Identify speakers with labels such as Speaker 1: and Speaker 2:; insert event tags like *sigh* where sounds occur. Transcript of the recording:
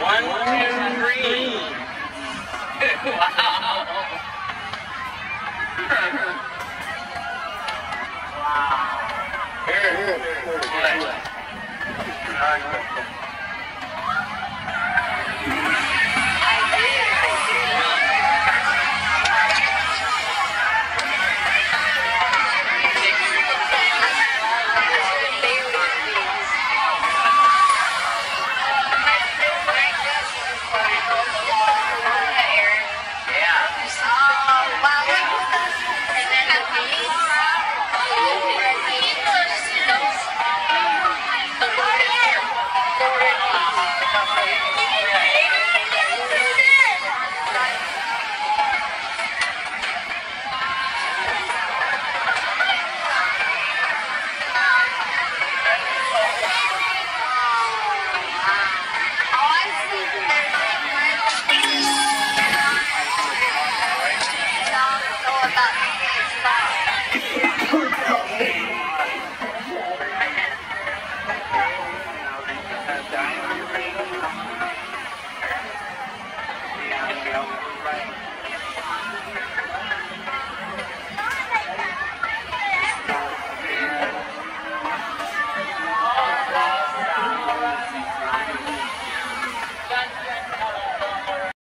Speaker 1: One, two, three. *laughs* wow. Thank you.